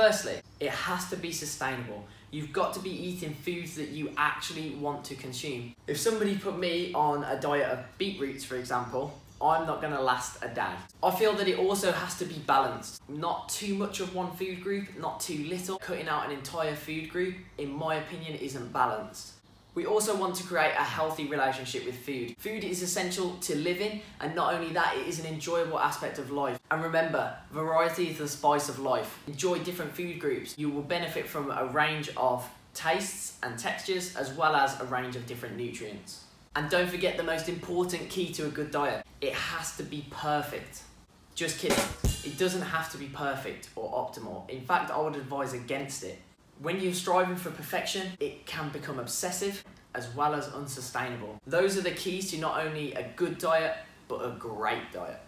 Firstly, it has to be sustainable. You've got to be eating foods that you actually want to consume. If somebody put me on a diet of beetroots, for example, I'm not going to last a day. I feel that it also has to be balanced. Not too much of one food group, not too little. Cutting out an entire food group, in my opinion, isn't balanced. We also want to create a healthy relationship with food. Food is essential to living, and not only that, it is an enjoyable aspect of life. And remember, variety is the spice of life. Enjoy different food groups. You will benefit from a range of tastes and textures, as well as a range of different nutrients. And don't forget the most important key to a good diet it has to be perfect. Just kidding. It doesn't have to be perfect or optimal. In fact, I would advise against it. When you're striving for perfection, it can become obsessive as well as unsustainable. Those are the keys to not only a good diet, but a great diet.